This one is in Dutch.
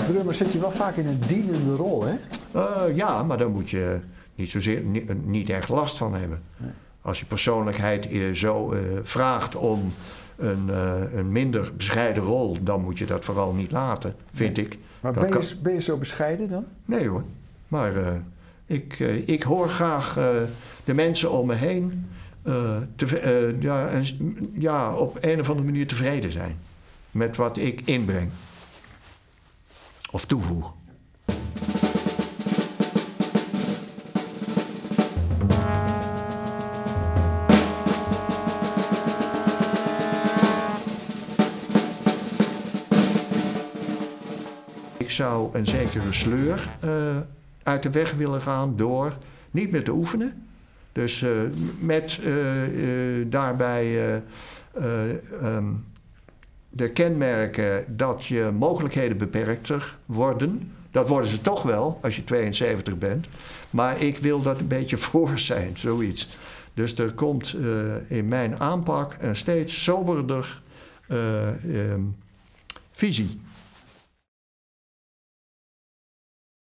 drummer zit je wel vaak in een dienende rol, hè? Eh, ja, maar daar moet je niet, zozeer, niet, niet echt last van hebben. Als je persoonlijkheid eh, zo eh, vraagt om een, eh, een minder bescheiden rol, dan moet je dat vooral niet laten, vind ik. Maar ben kan- je, ben je zo bescheiden dan? Nee hoor, maar eh, ik, eh, ik hoor graag eh, de mensen om me heen eh, te, eh, ja, en, ja, op een of andere manier tevreden zijn met wat ik inbreng of toevoeg. Ik zou een zekere sleur eh, uit de weg willen gaan door niet meer te oefenen. Dus eh, met eh, daarbij eh, eh, ehm, de kenmerken dat je mogelijkheden beperkter worden. Dat worden ze toch wel als je 72 bent. Maar ik wil dat een beetje voor zijn, zoiets. Dus er komt eh, in mijn aanpak een steeds soberder eh, ehm, visie